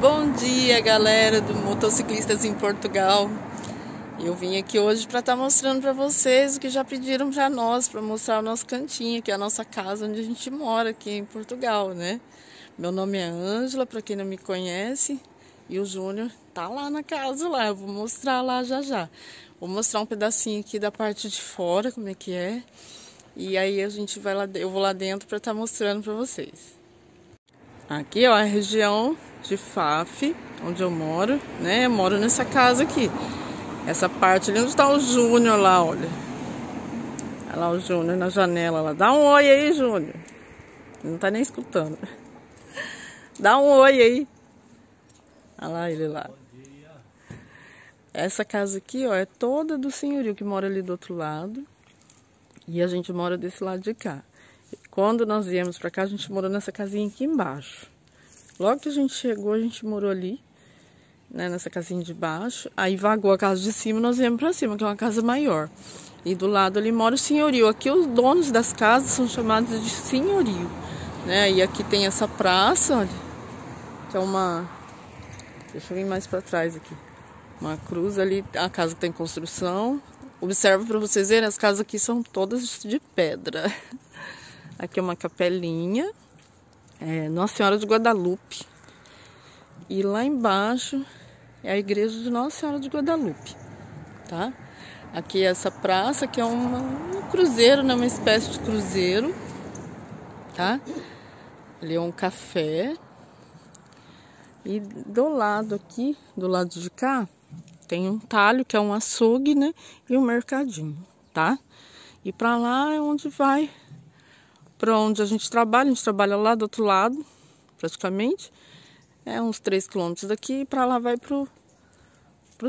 Bom dia, galera do Motociclistas em Portugal. Eu vim aqui hoje para estar tá mostrando para vocês o que já pediram para nós, para mostrar o nosso cantinho, que é a nossa casa onde a gente mora aqui em Portugal, né? Meu nome é Ângela, para quem não me conhece, e o Júnior tá lá na casa lá. Eu vou mostrar lá já já. Vou mostrar um pedacinho aqui da parte de fora, como é que é. E aí a gente vai lá, eu vou lá dentro para estar tá mostrando para vocês. Aqui, ó, a região de Faf, onde eu moro, né? Eu moro nessa casa aqui. Essa parte ali onde está o Júnior lá, olha. Olha lá o Júnior na janela lá. Dá um oi aí, Júnior. Não tá nem escutando. Dá um oi aí. Olha lá ele lá. Essa casa aqui, ó, é toda do senhorio que mora ali do outro lado. E a gente mora desse lado de cá. Quando nós viemos pra cá, a gente morou nessa casinha aqui embaixo. Logo que a gente chegou, a gente morou ali, né, nessa casinha de baixo. Aí vagou a casa de cima, nós viemos pra cima, que é uma casa maior. E do lado ali mora o senhorio. Aqui os donos das casas são chamados de senhorio, né? E aqui tem essa praça, olha, que é uma... Deixa eu vir mais para trás aqui. Uma cruz ali, a casa tem construção. Observa para vocês verem, as casas aqui são todas de pedra. Aqui é uma capelinha, é, Nossa Senhora de Guadalupe. E lá embaixo é a igreja de Nossa Senhora de Guadalupe, tá? Aqui é essa praça que é uma, um cruzeiro, né? uma espécie de cruzeiro, tá? Ali é um café. E do lado aqui, do lado de cá, tem um talho que é um açougue, né? E um mercadinho, tá? E para lá é onde vai para onde a gente trabalha. A gente trabalha lá do outro lado, praticamente. É uns 3 quilômetros daqui e para lá vai pro,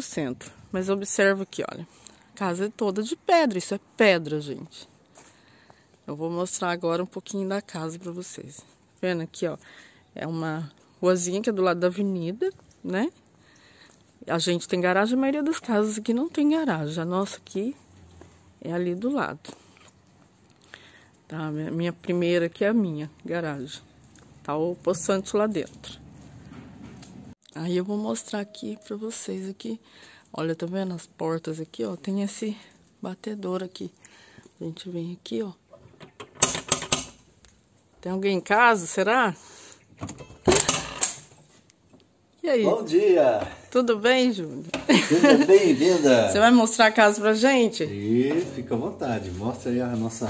centro. Mas observa aqui, olha. A casa é toda de pedra. Isso é pedra, gente. Eu vou mostrar agora um pouquinho da casa para vocês. Tá vendo aqui, ó. É uma ruazinha que é do lado da avenida, né? A gente tem garagem, a maioria das casas aqui não tem garagem. A nossa aqui é ali do lado. Tá? Minha primeira aqui é a minha garagem. Tá o poçante lá dentro. Aí eu vou mostrar aqui pra vocês aqui. Olha, tá vendo as portas aqui, ó? Tem esse batedor aqui. A gente vem aqui, ó. Tem alguém em casa, será? E aí? Bom dia! Tudo bem, Júnior? Seja bem-vinda! Você vai mostrar a casa pra gente? E fica à vontade, mostra aí a nossa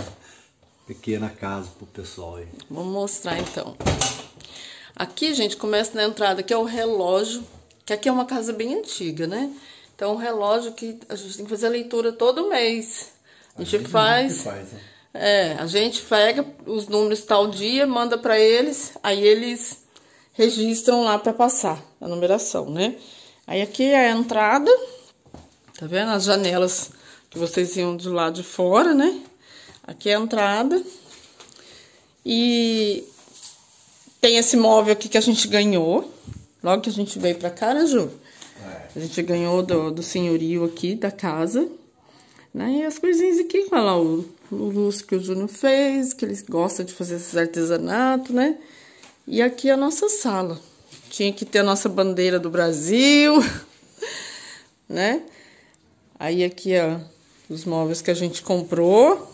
pequena casa pro pessoal aí. Vou mostrar então. Aqui, gente, começa na entrada, que é o relógio, que aqui é uma casa bem antiga, né? Então, o relógio que a gente tem que fazer a leitura todo mês. A gente, a gente faz... faz né? É, a gente pega os números tal dia, manda para eles, aí eles registram lá para passar a numeração, né? Aí aqui é a entrada, tá vendo? As janelas que vocês iam do lado de fora, né? Aqui é a entrada. E tem esse móvel aqui que a gente ganhou. Logo que a gente veio pra cá, né, Ju? É. A gente ganhou do, do senhorio aqui da casa. Né? E as coisinhas aqui, olha lá, o, o lúcio que o Júnior fez, que ele gosta de fazer esses artesanatos, né? E aqui é a nossa sala. Tinha que ter a nossa bandeira do Brasil, né? Aí aqui, ó, os móveis que a gente comprou.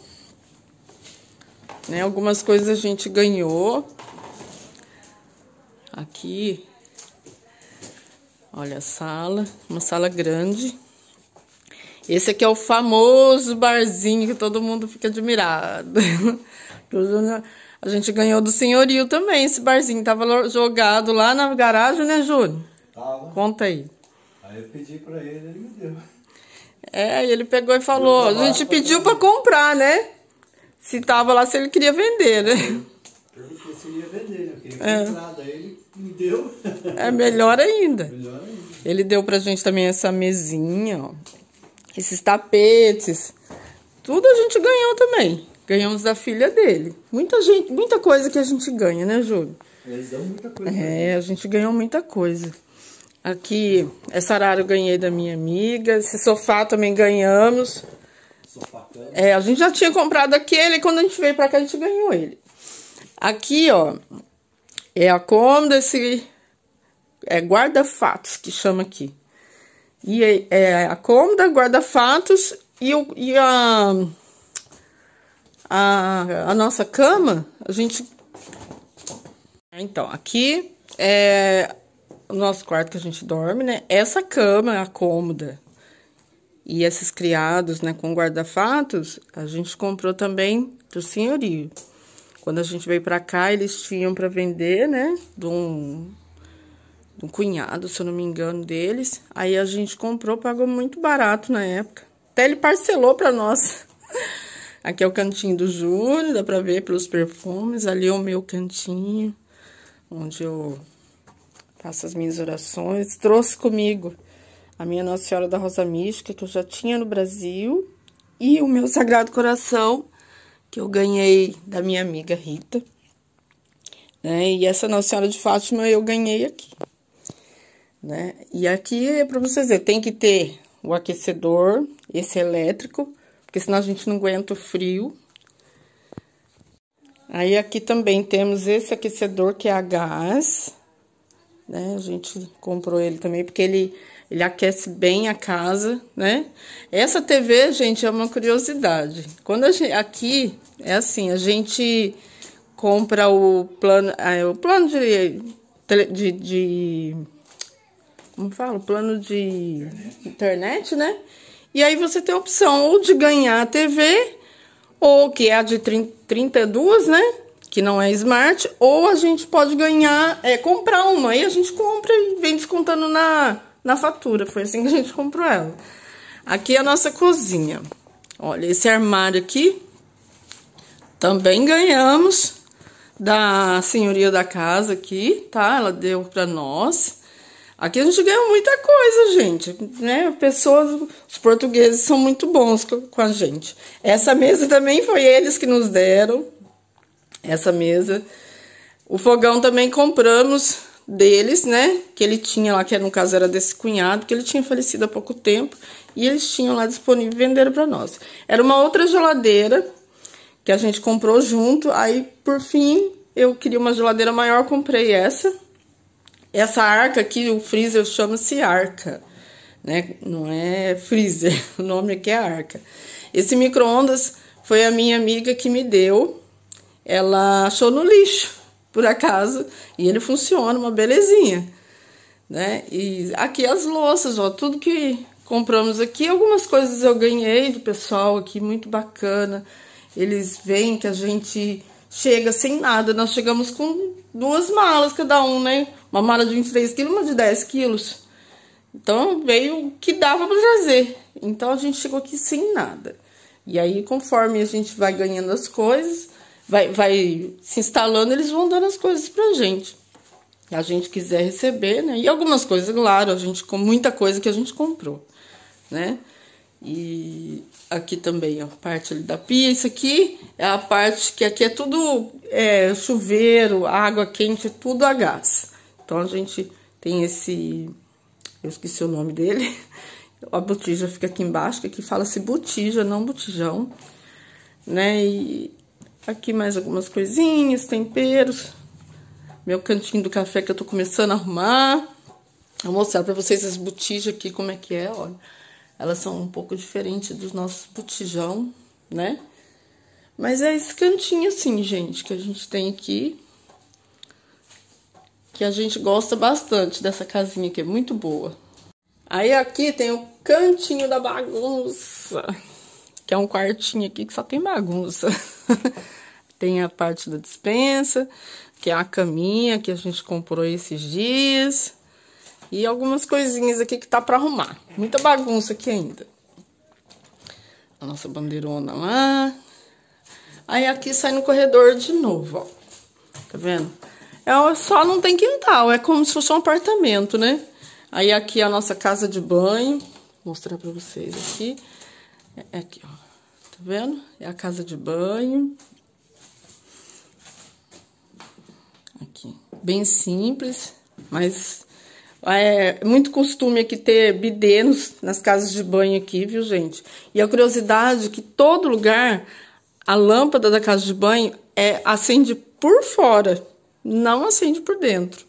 Né? Algumas coisas a gente ganhou. Aqui, olha a sala, uma sala grande. Esse aqui é o famoso barzinho que todo mundo fica admirado. A gente ganhou do senhorio também, esse barzinho. Tava jogado lá na garagem, né, Júlio? Tava. Conta aí. Aí eu pedi pra ele, ele me deu. É, ele pegou e falou, a gente pediu pra comprar, né? Se tava lá, se ele queria vender, né? Perguntei se ele ia vender, né? Porque é. entrada, ele me deu. É melhor ainda. melhor ainda. Ele deu pra gente também essa mesinha, ó. Esses tapetes. Tudo a gente ganhou também. Ganhamos da filha dele. Muita gente, muita coisa que a gente ganha, né, Júlio? Eles dão muita coisa. É, a gente ganhou muita coisa. Aqui, essa arara eu ganhei da minha amiga. Esse sofá também ganhamos. É, a gente já tinha comprado aquele quando a gente veio pra cá a gente ganhou ele. Aqui, ó, é a cômoda, esse, é guarda-fatos que chama aqui. E é, é a cômoda, guarda-fatos e, o, e a, a, a nossa cama, a gente. Então, aqui é o nosso quarto que a gente dorme, né? Essa cama, a cômoda e esses criados, né, com guarda-fatos, a gente comprou também do senhorio. Quando a gente veio para cá, eles tinham para vender, né, de um, de um cunhado, se eu não me engano, deles. Aí a gente comprou, pagou muito barato na época. Até ele parcelou para nós. Aqui é o cantinho do Júlio, dá para ver pelos perfumes. Ali é o meu cantinho, onde eu faço as minhas orações. Trouxe comigo a minha Nossa Senhora da Rosa Mística, que eu já tinha no Brasil, e o meu Sagrado Coração, que eu ganhei da minha amiga Rita. Né? E essa Nossa Senhora de Fátima eu ganhei aqui. Né? E aqui é para vocês verem, tem que ter o aquecedor, esse elétrico, porque senão a gente não aguenta o frio. Aí aqui também temos esse aquecedor que é a gás, né? A gente comprou ele também porque ele ele aquece bem a casa, né? Essa TV, gente, é uma curiosidade. Quando a gente, aqui é assim, a gente compra o plano, é, o plano de, de, de como fala, plano de internet, né? E aí você tem a opção ou de ganhar a TV, ou que é a de 30, 32, né? Que não é smart, ou a gente pode ganhar, é, comprar uma. Aí a gente compra e vem descontando na, na fatura. Foi assim que a gente comprou ela. Aqui é a nossa cozinha. Olha, esse armário aqui também ganhamos da senhoria da casa aqui, tá? Ela deu pra nós. Aqui a gente ganhou muita coisa, gente, né? Pessoas, os portugueses são muito bons com a gente. Essa mesa também foi eles que nos deram. Essa mesa. O fogão também compramos deles, né? Que ele tinha lá, que no caso era desse cunhado, que ele tinha falecido há pouco tempo. E eles tinham lá disponível venderam para nós. Era uma outra geladeira que a gente comprou junto. Aí, por fim, eu queria uma geladeira maior, comprei essa. Essa arca aqui, o freezer chama-se arca, né? Não é freezer, o nome aqui é arca. Esse micro-ondas foi a minha amiga que me deu. Ela achou no lixo por acaso, e ele funciona, uma belezinha, né? E aqui as louças, ó, tudo que compramos aqui, algumas coisas eu ganhei do pessoal aqui, muito bacana. Eles veem que a gente chega sem nada, nós chegamos com duas malas cada um, né? Uma mala de 23 quilos, uma de 10 quilos. Então veio o que dava para trazer. Então a gente chegou aqui sem nada. E aí, conforme a gente vai ganhando as coisas, vai, vai se instalando, eles vão dando as coisas pra gente. A gente quiser receber, né? E algumas coisas, claro, a gente com muita coisa que a gente comprou, né? E aqui também, ó, parte da pia. Isso aqui é a parte que aqui é tudo é, chuveiro, água quente, tudo a gás. Então a gente tem esse. Eu esqueci o nome dele. A botija fica aqui embaixo, que aqui fala-se botija, não botijão, né? E Aqui mais algumas coisinhas, temperos. Meu cantinho do café que eu tô começando a arrumar. Vou mostrar pra vocês as botijas aqui, como é que é, olha. Elas são um pouco diferentes dos nossos botijão, né? Mas é esse cantinho assim, gente, que a gente tem aqui. Que a gente gosta bastante dessa casinha aqui, é muito boa. Aí aqui tem o cantinho da bagunça. Que é um quartinho aqui que só tem bagunça. Tem a parte da dispensa, que é a caminha que a gente comprou esses dias. E algumas coisinhas aqui que tá pra arrumar. Muita bagunça aqui ainda. A nossa bandeirona lá. Aí aqui sai no corredor de novo, ó. Tá vendo? É, só não tem quintal, é como se fosse um apartamento, né? Aí aqui é a nossa casa de banho. Vou mostrar pra vocês aqui. É aqui, ó. Tá vendo? É a casa de banho. Aqui. Bem simples, mas é muito costume aqui ter bidê nos, nas casas de banho aqui, viu, gente? E a curiosidade é que todo lugar, a lâmpada da casa de banho é acende por fora, não acende por dentro.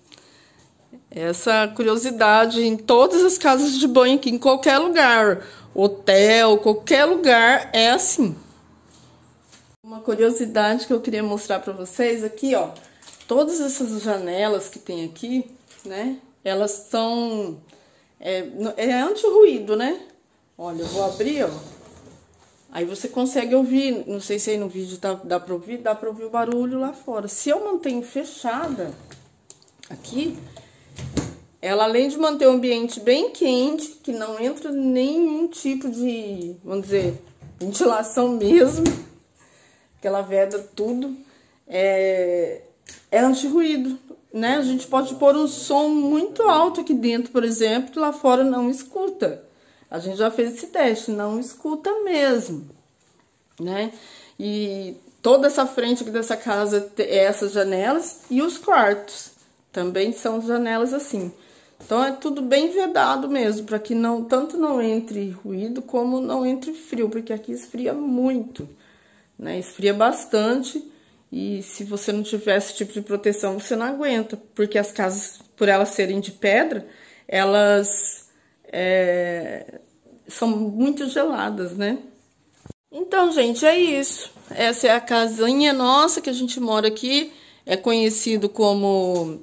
Essa curiosidade em todas as casas de banho aqui, em qualquer lugar, hotel, qualquer lugar, é assim. Uma curiosidade que eu queria mostrar para vocês aqui, ó. Todas essas janelas que tem aqui, né? Elas são... É, é anti-ruído, né? Olha, eu vou abrir, ó. Aí você consegue ouvir, não sei se aí no vídeo tá, dá pra ouvir, dá pra ouvir o barulho lá fora. Se eu mantenho fechada aqui, ela além de manter o ambiente bem quente, que não entra nenhum tipo de, vamos dizer, ventilação mesmo, que ela veda tudo, é, é anti-ruído, né? A gente pode pôr um som muito alto aqui dentro, por exemplo, que lá fora não escuta. A gente já fez esse teste, não escuta mesmo, né? E toda essa frente aqui dessa casa é essas janelas e os quartos também são janelas assim. Então é tudo bem vedado mesmo, para que não tanto não entre ruído como não entre frio, porque aqui esfria muito, né? Esfria bastante e se você não tiver esse tipo de proteção, você não aguenta, porque as casas, por elas serem de pedra, elas é, são muito geladas, né? Então, gente, é isso. Essa é a casinha nossa que a gente mora aqui. É conhecido como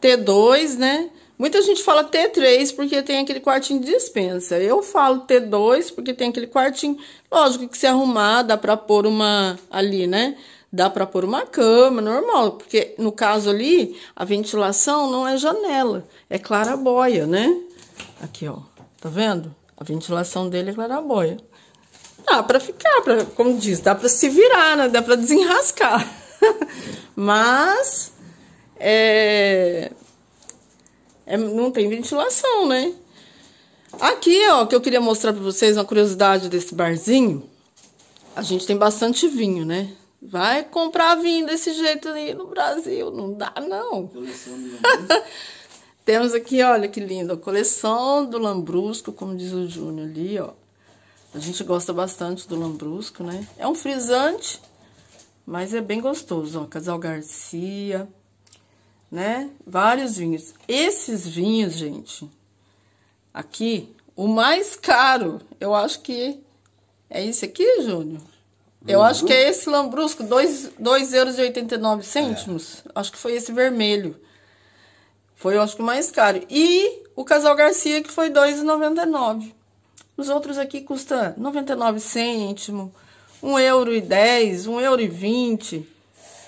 T2, né? Muita gente fala T3 porque tem aquele quartinho de dispensa. Eu falo T2 porque tem aquele quartinho, lógico que se arrumar, dá pra pôr uma ali, né? Dá pra pôr uma cama, normal, porque no caso ali, a ventilação não é janela, é clarabóia, né? Aqui, ó, tá vendo? A ventilação dele é clarabóia. Dá pra ficar, pra, como diz, dá pra se virar, né? Dá pra desenrascar. Mas, é, é, não tem ventilação, né? Aqui, ó, que eu queria mostrar pra vocês uma curiosidade desse barzinho. A gente tem bastante vinho, né? Vai comprar vinho desse jeito aí no Brasil. Não dá, não. Temos aqui, olha que lindo, a coleção do Lambrusco, como diz o Júnior ali, ó. A gente gosta bastante do Lambrusco, né? É um frisante, mas é bem gostoso, ó. Casal Garcia, né? Vários vinhos. Esses vinhos, gente, aqui, o mais caro, eu acho que é esse aqui, Júnior? Eu acho que é esse Lambrusco, 2,89 euros. É. Acho que foi esse vermelho. Foi, eu acho que o mais caro. E o Casal Garcia, que foi R$ 2,99. Os outros aqui custam 99 cêntimos, 1 euro e 10, 1 euro e 20.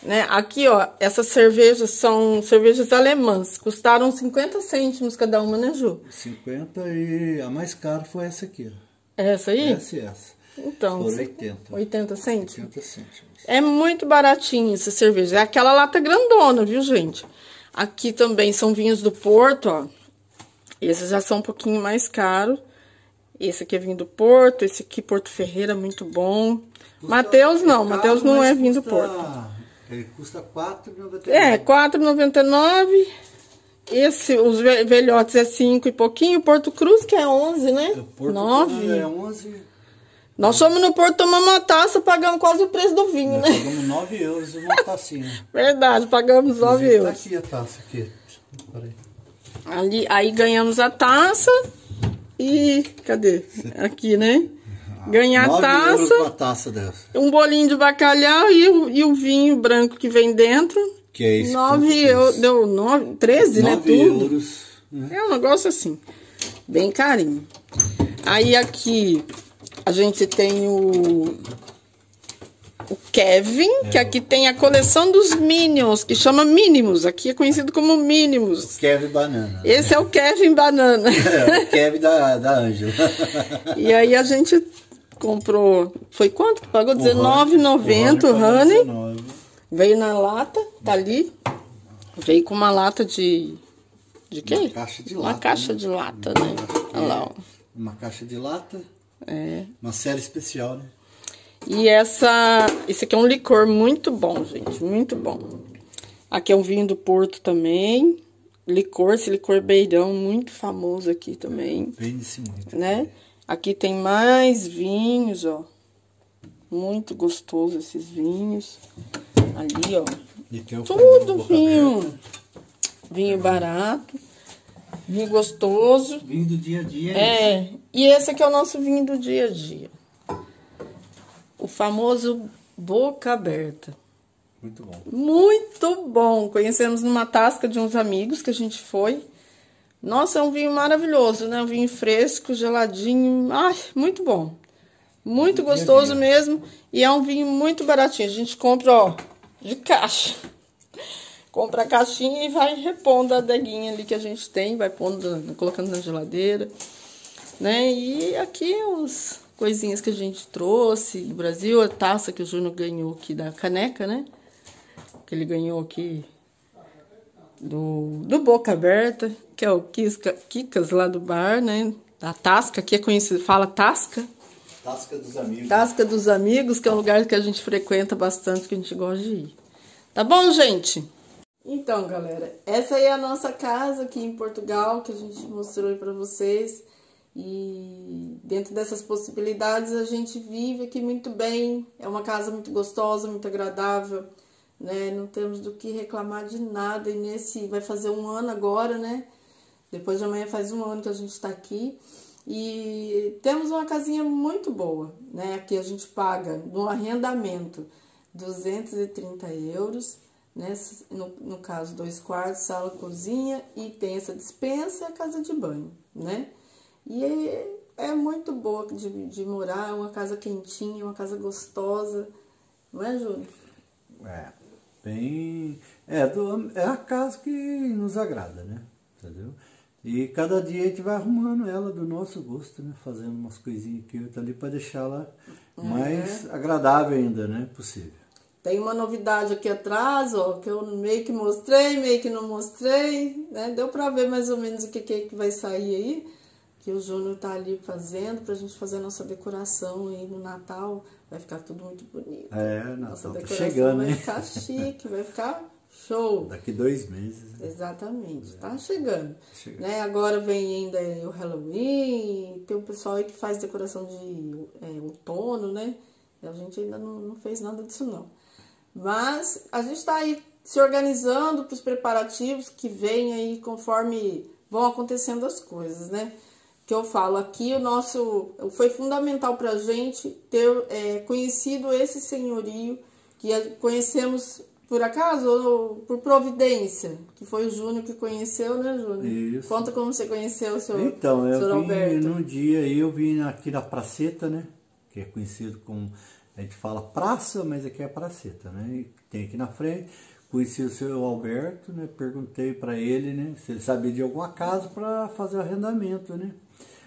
Né? Aqui, ó, essas cervejas são cervejas alemãs. Custaram 50 cêntimos cada uma, né, Ju? 50 e a mais cara foi essa aqui. Essa aí? Essa e essa. Então, Por 80. 80 cêntimos? 80 cêntimos. É muito baratinho essa cerveja. É aquela lata grandona, viu, gente? Aqui também são vinhos do Porto, ó. Esses já são um pouquinho mais caros. Esse aqui é vinho do Porto, esse aqui Porto Ferreira, muito bom. Mateus não, Mateus não é vinho do Porto. Ele custa R$4,99. É, R$4,99. Esse, os velhotes é 5 e pouquinho. Porto Cruz, que é 11, né? Porto 9. é 11. Nós fomos no Porto, tomamos uma taça, pagamos quase o preço do vinho, Nós né? Pagamos 9 euros uma tacinha. Verdade, pagamos 9 Tá euros. aqui a taça, aqui. Peraí. Ali, aí ganhamos a taça e... Cadê? Aqui, né? Ganhar a 9 euros taça, taça um bolinho de bacalhau e o, e o vinho branco que vem dentro. Que é isso? 9 euros, deu 9, 13, né? 9 Tudo. euros. né? É um negócio assim, bem carinho. Aí aqui a gente tem o, o Kevin, que aqui tem a coleção dos Minions, que chama Mínimos. Aqui é conhecido como Mínimos. Kevin Banana. Esse é o Kevin Banana. É, o Kevin da, da Ângela. E aí a gente comprou, foi quanto? Pagou O R$19,90 o pagou Honey. 19. Veio na lata, tá ali. Veio com uma lata de... De quê? Uma caixa de Uma lata, caixa né? de lata, né? Olha lá, ó. Uma caixa de lata. É. Uma série especial, né? E essa, esse aqui é um licor muito bom, gente, muito bom. Aqui é um vinho do Porto também. Licor, esse licor beirão, muito famoso aqui também, Vende-se muito. né? Aqui tem mais vinhos, ó. Muito gostoso esses vinhos. Ali, ó. E tem o Tudo vinho. Vinho barato, vinho gostoso. Vinho do dia a dia. É, é e esse aqui é o nosso vinho do dia a dia. O famoso boca aberta. Muito bom. Muito bom. Conhecemos numa tasca de uns amigos que a gente foi. Nossa, é um vinho maravilhoso, né? Um vinho fresco, geladinho. Ai, muito bom. Muito gostoso mesmo. E é um vinho muito baratinho. A gente compra, ó, de caixa. Compra a caixinha e vai repondo a adeguinha ali que a gente tem. Vai pondo, colocando na geladeira. Né? E aqui uns coisinhas que a gente trouxe do Brasil. A taça que o Júnior ganhou aqui da caneca, né? Que ele ganhou aqui do, do Boca Aberta, que é o Kika, Kikas lá do bar, né? A Tasca, que é conhecido, fala Tasca. Tasca dos Amigos. Tasca dos Amigos, que é um lugar que a gente frequenta bastante, que a gente gosta de ir. Tá bom, gente? Então, galera, essa aí é a nossa casa aqui em Portugal, que a gente mostrou aí pra vocês. E dentro dessas possibilidades, a gente vive aqui muito bem. É uma casa muito gostosa, muito agradável né? Não temos do que reclamar de nada. E nesse vai fazer um ano agora, né? Depois de amanhã faz um ano que a gente está aqui. E temos uma casinha muito boa, né? Aqui a gente paga no arrendamento 230 euros, né? No, no caso, dois quartos, sala, cozinha e tem essa dispensa e a casa de banho, né? E é, é muito boa de, de morar, é uma casa quentinha, uma casa gostosa, não é, Júlio? É, bem. É, do, é a casa que nos agrada, né? Entendeu? E cada dia a gente vai arrumando ela do nosso gosto, né? Fazendo umas coisinhas aqui e ali para deixá-la é. mais agradável ainda, né? Possível. Tem uma novidade aqui atrás, ó, que eu meio que mostrei, meio que não mostrei, né? Deu para ver mais ou menos o que, que vai sair aí, que o Júnior tá ali fazendo pra gente fazer a nossa decoração aí no Natal. Vai ficar tudo muito bonito. É, Natal tá chegando, vai hein? Vai ficar chique, vai ficar show. Daqui dois meses. Né? Exatamente, é. tá chegando. chegando. Né? Agora vem ainda o Halloween, tem o pessoal aí que faz decoração de é, outono, né? A gente ainda não, não fez nada disso não. Mas a gente está aí se organizando para os preparativos que vêm aí conforme vão acontecendo as coisas, né? que eu falo aqui, o nosso foi fundamental para a gente ter é, conhecido esse senhorio que conhecemos por acaso ou por providência, que foi o Júnior que conheceu, né, Júnior? Isso. Conta como você conheceu o senhor Então, eu vim Alberto. num dia eu vim aqui na Praceta, né, que é conhecido como, a gente fala praça, mas aqui é Praceta, né, tem aqui na frente, conheci o senhor Alberto, né, perguntei para ele, né, se ele sabia de alguma casa para fazer o arrendamento, né,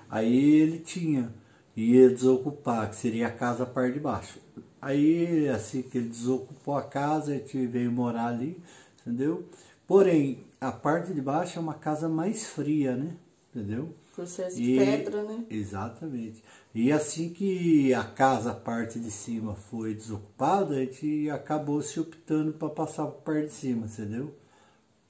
Aí ele tinha, ia desocupar, que seria a casa a parte de baixo. Aí, assim que ele desocupou a casa, a gente veio morar ali, entendeu? Porém, a parte de baixo é uma casa mais fria, né? Entendeu? Processo de pedra, né? Exatamente. E assim que a casa, a parte de cima, foi desocupada, a gente acabou se optando para passar para a parte de cima, entendeu?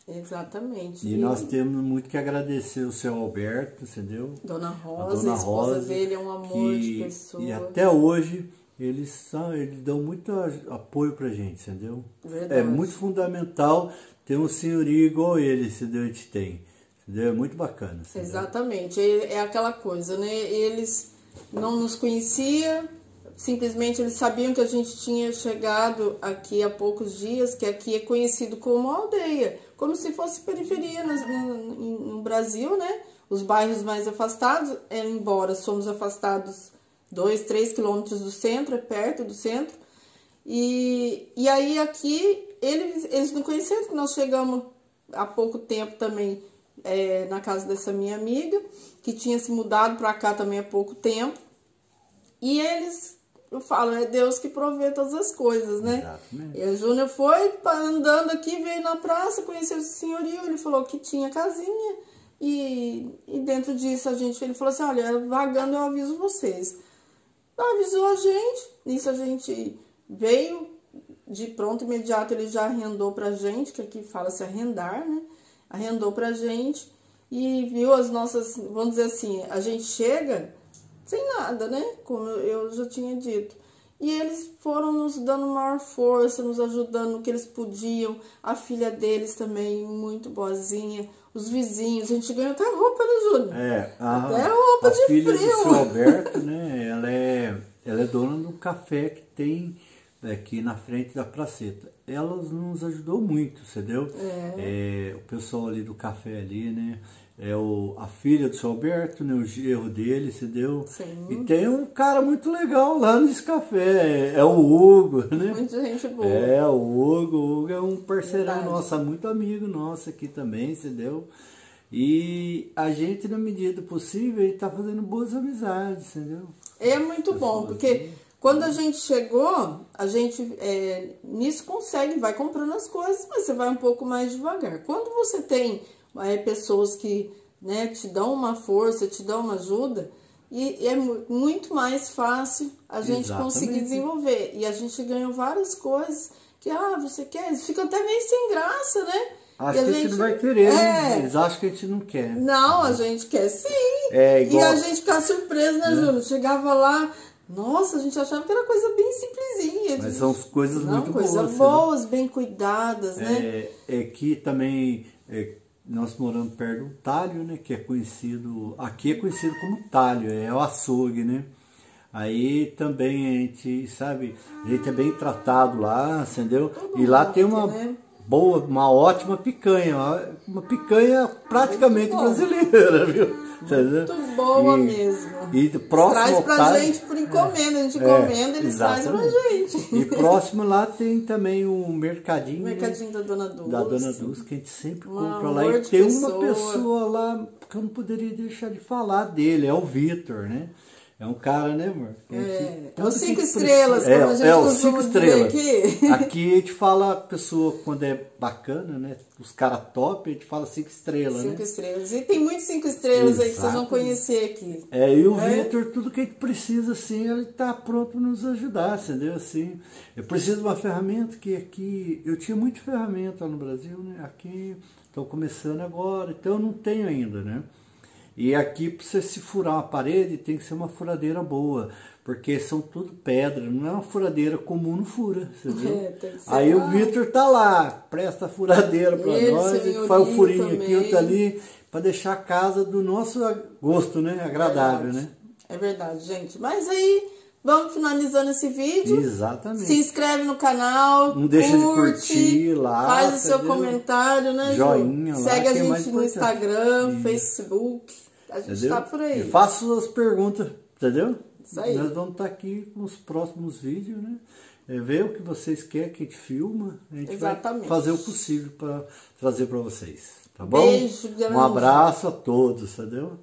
Exatamente. E, e, nós temos muito que agradecer o seu Alberto, entendeu? Dona Rosa, a, Dona Rosa, dele é um amor que, de pessoa. E até hoje eles, são, eles dão muito apoio pra gente, entendeu? Verdade. É muito fundamental ter um senhorio igual ele, entendeu? A gente tem. Entendeu? É muito bacana. Entendeu? Exatamente. É, é aquela coisa, né? Eles não nos conheciam, simplesmente eles sabiam que a gente tinha chegado aqui há poucos dias, que aqui é conhecido como aldeia como se fosse periferia no, no, Brasil, né? Os bairros mais afastados, é, embora somos afastados 2, 3 quilômetros do centro, é perto do centro. E, e aí aqui eles, eles não conheciam que nós chegamos há pouco tempo também é, na casa dessa minha amiga, que tinha se mudado para cá também há pouco tempo. E eles eu falo, é Deus que provê todas as coisas, né? Exatamente. E a Júnior foi andando aqui, veio na praça, conheceu esse senhorio, ele falou que tinha casinha. E, e dentro disso a gente, ele falou assim, olha, vagando eu aviso vocês. Avisou a gente, nisso a gente veio, de pronto, imediato ele já arrendou pra gente, que aqui fala-se arrendar, né? Arrendou pra gente e viu as nossas, vamos dizer assim, a gente chega sem nada, né? Como eu já tinha dito. E eles foram nos dando maior força, nos ajudando no que eles podiam. A filha deles também, muito boazinha. Os vizinhos, a gente ganhou até roupa, né, Júnior? É, a, até roupa a de filha frio. do seu Alberto, né? Ela é, ela é dona de um café que tem aqui na frente da praceta. Ela nos ajudou muito, entendeu? É. É, o pessoal ali do café ali, né? É o, a filha do seu Alberto, né? O gerro dele, entendeu? Sim. E tem um cara muito legal lá nesse café, é o Hugo, né? Muita gente boa. É, o Hugo, o Hugo é um parceirão Verdade. nosso, muito amigo nosso aqui também, entendeu? E a gente, na medida do possível, está fazendo boas amizades, entendeu? É muito bom, porque quando a gente chegou, a gente é, nisso consegue, vai comprando as coisas, mas você vai um pouco mais devagar. Quando você tem é, pessoas que né, te dão uma força, te dão uma ajuda, e, e é mu- muito mais fácil a gente Exatamente. conseguir desenvolver. E a gente ganhou várias coisas que, ah, você quer? Fica até meio sem graça, né? Acho E a que a gente não vai querer, né? É. Eles acham que a gente não quer. Não, a gente quer sim. É E igual- a gente ficava surpreso, né, Júlio? Chegava lá, nossa, a gente achava que era coisa bem simplesinha. Mas são coisas Não, muito coisas boas. né? boas, bem cuidadas, né? É, é que também é, nós moramos perto do Talho, né? Que é conhecido. Aqui é conhecido como Talho, é o açougue, né? Aí também a gente, sabe, a gente é bem tratado lá, entendeu? E lá tem uma né? boa, uma ótima picanha, uma, picanha praticamente brasileira, viu? Muito boa E- mesmo. E próximo Traz pra Talho- gente por encomenda, a gente É, encomenda, eles trazem pra gente. E próximo lá tem também um mercadinho. né? Mercadinho da Dona Dulce. da Dona Dulce, que a gente sempre compra lá. E tem uma pessoa. pessoa lá que eu não poderia deixar de falar dele, é o Vitor, né? É um cara, né, amor? É, é os cinco estrelas, é, como a gente é, os cinco estrelas. aqui. Aqui a gente fala a pessoa quando é bacana, né? Os caras top, a gente fala cinco estrelas, Cinco né? estrelas. E tem muitos cinco estrelas aí que vocês vão conhecer aqui. É, e o É. Vitor, tudo que a gente precisa, assim, ele tá pronto para nos ajudar, entendeu? Assim, eu preciso de uma ferramenta que aqui, eu tinha muita ferramenta lá no Brasil, né? Aqui, estou começando agora, então eu não tenho ainda, né? E aqui, para você se furar uma parede, tem que ser uma furadeira boa, porque são tudo pedra, não é uma furadeira comum, não fura, você viu? É, tem que ser Aí lá. o Vitor tá lá, presta a furadeira para nós, seu ele faz o furinho aqui, também. outro ali, para deixar a casa do nosso gosto, né? Agradável, Verdade. né? É verdade, gente. Mas aí, vamos finalizando esse vídeo. Exatamente. Se inscreve no canal. Não deixa de curte, curtir lá, Faz o seu entendeu? comentário, né, Ju? Joinha lá, Segue a é gente no. Instagram, Isso. Facebook. A gente Entendeu? tá por aí. E faça suas perguntas, entendeu? Isso aí. Nós vamos estar aqui com os próximos vídeos, né? É, ver o que vocês querem que a gente filma. A gente Exatamente. vai fazer o possível para trazer para vocês. Tá bom? Beijo grande. Um abraço a todos, entendeu?